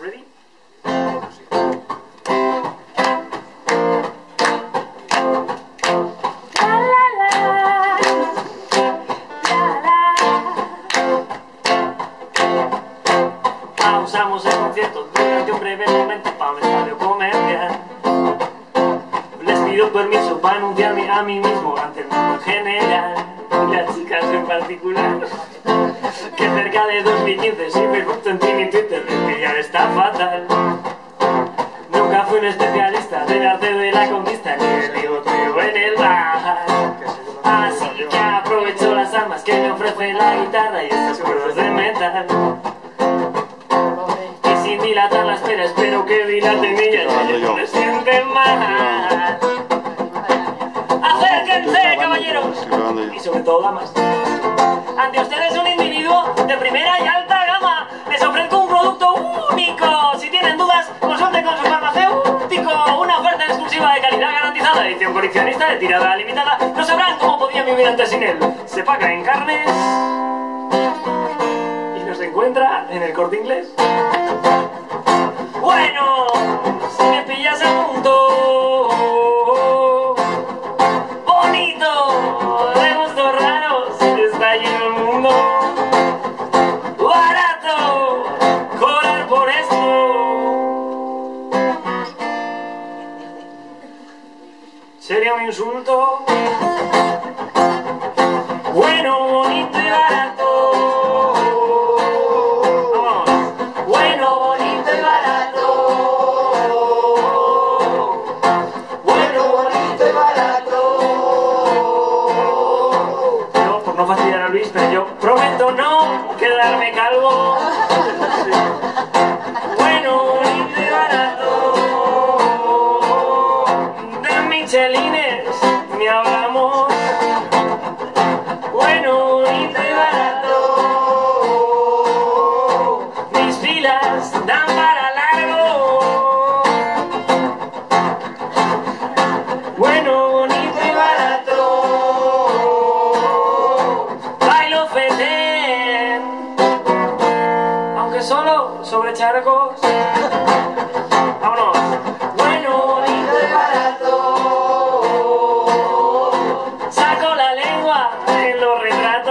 Ready? Pausamos el concierto durante un breve momento para un estadio comercial. Les pido permiso para anunciarme a mí mismo ante el mundo en general particular. Que cerca de 2015 si me gusta en Twitter y Twitter ya está fatal. Nunca fui un especialista del arte de la conquista ni el ligoteo en el bar. Así que aprovecho las armas que me ofrece la guitarra y estas cuerdas de metal. Y sin dilatar la espera, espero que dilaten y no me sienten mal. Acérquense, caballeros. Y sobre todo, damas. Ante ustedes un individuo de primera y alta gama. Les ofrezco un producto único. Si tienen dudas, consulten con su farmacéutico. Una oferta exclusiva de calidad garantizada. Edición coleccionista de tirada limitada. No sabrán cómo podían vivir antes sin él. Se paga en carnes. Y nos encuentra en el corte inglés. Bueno, Bueno, bonito y barato. Bueno, bonito y barato. Bueno, bonito y barato. Yo, por no fastidiar a Luis, pero yo prometo no Solo sobre charcos. Vámonos. Bueno, bonito y barato. Saco la lengua en los retratos.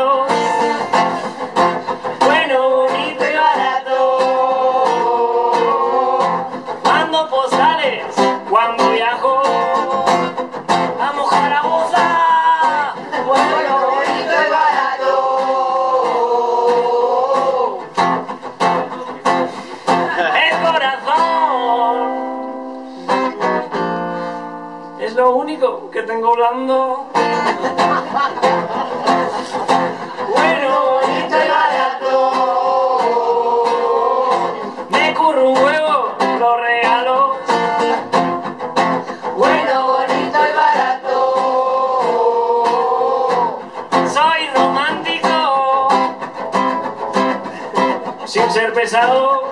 Lo único que tengo blando. Bueno, bonito y barato. Me curro un huevo, los regalos. Bueno, bonito y barato. Soy romántico. Sin ser pesado.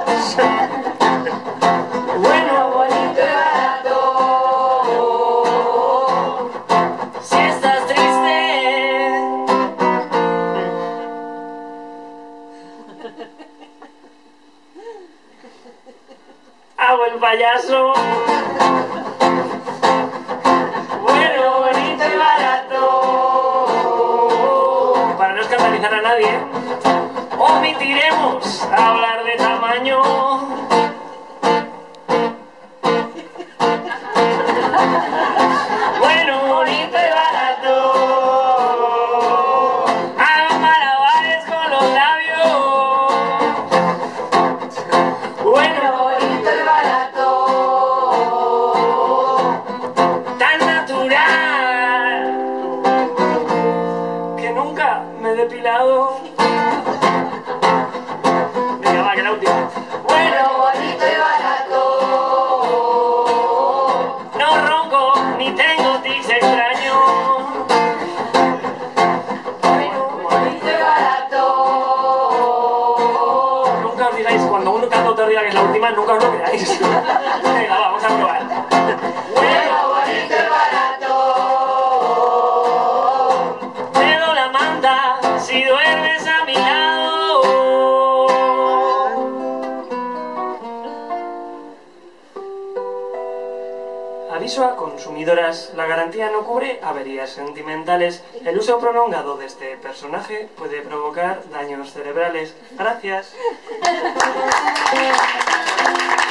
Payaso. Bueno, bonito y barato. Para no escandalizar a nadie, omitiremos hablar de tamaño. Depilado. Venga, va, que la última. Bueno, bonito y barato. No ronco ni tengo tics extraños. Bueno, bonito y barato. Nunca os digáis, cuando uno canta otra que es la última, nunca os lo creáis. Venga, vamos a probar. Aviso a consumidoras, la garantía no cubre averías sentimentales. El uso prolongado de este personaje puede provocar daños cerebrales. Gracias.